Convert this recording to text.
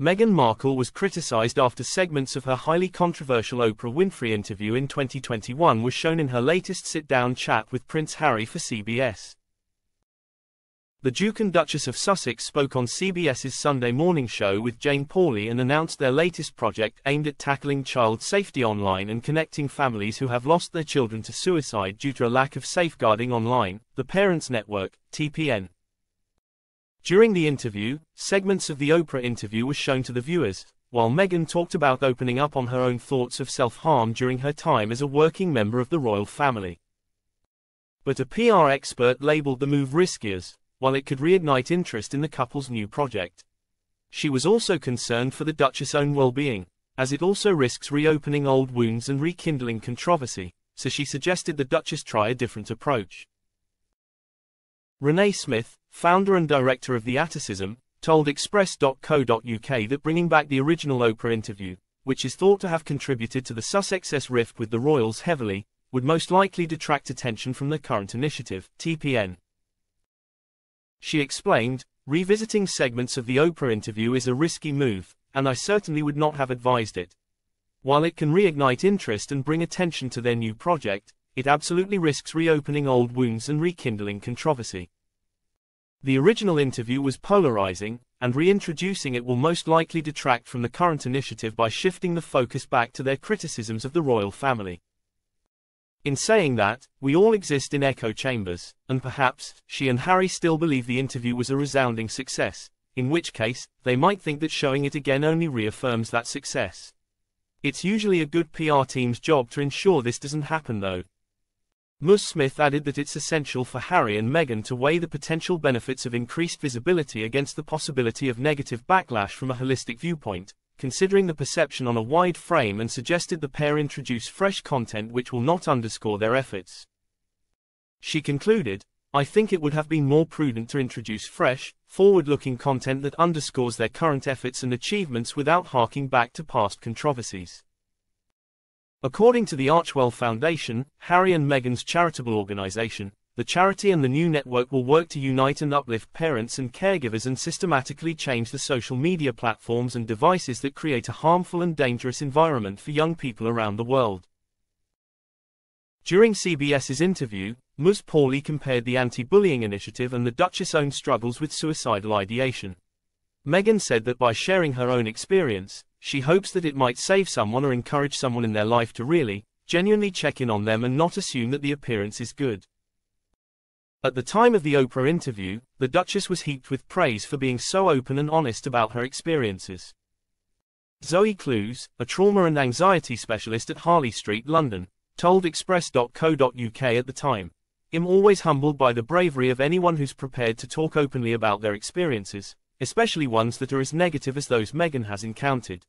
Meghan Markle was criticized after segments of her highly controversial Oprah Winfrey interview in 2021 were shown in her latest sit-down chat with Prince Harry for CBS. The Duke and Duchess of Sussex spoke on CBS's Sunday morning show with Jane Pauley and announced their latest project aimed at tackling child safety online and connecting families who have lost their children to suicide due to a lack of safeguarding online, the Parents Network, TPN. During the interview, segments of the Oprah interview were shown to the viewers, while Meghan talked about opening up on her own thoughts of self-harm during her time as a working member of the royal family. But a PR expert labeled the move risky as, while it could reignite interest in the couple's new project. She was also concerned for the Duchess' own well-being, as it also risks reopening old wounds and rekindling controversy, so she suggested the Duchess try a different approach. Renee Smith, founder and director of The Atticism, told Express.co.uk that bringing back the original Oprah interview, which is thought to have contributed to the Sussex's rift with the royals heavily, would most likely detract attention from the current initiative, TPN. She explained, revisiting segments of the Oprah interview is a risky move, and I certainly would not have advised it. While it can reignite interest and bring attention to their new project, it absolutely risks reopening old wounds and rekindling controversy. The original interview was polarizing, and reintroducing it will most likely detract from the current initiative by shifting the focus back to their criticisms of the royal family. In saying that, we all exist in echo chambers, and perhaps, she and Harry still believe the interview was a resounding success, in which case, they might think that showing it again only reaffirms that success. It's usually a good PR team's job to ensure this doesn't happen though. Ms. Smith added that it's essential for Harry and Meghan to weigh the potential benefits of increased visibility against the possibility of negative backlash from a holistic viewpoint, considering the perception on a wide frame and suggested the pair introduce fresh content which will not underscore their efforts. She concluded, I think it would have been more prudent to introduce fresh, forward-looking content that underscores their current efforts and achievements without harking back to past controversies. According to the Archewell Foundation, Harry and Meghan's charitable organization, the charity and the new network will work to unite and uplift parents and caregivers and systematically change the social media platforms and devices that create a harmful and dangerous environment for young people around the world. During CBS's interview, Ms. Pauley compared the anti-bullying initiative and the Duchess' own struggles with suicidal ideation. Meghan said that by sharing her own experience, she hopes that it might save someone or encourage someone in their life to really, genuinely check in on them and not assume that the appearance is good. At the time of the Oprah interview, the Duchess was heaped with praise for being so open and honest about her experiences. Zoe Clews, a trauma and anxiety specialist at Harley Street, London, told Express.co.uk at the time, I'm always humbled by the bravery of anyone who's prepared to talk openly about their experiences, especially ones that are as negative as those Meghan has encountered.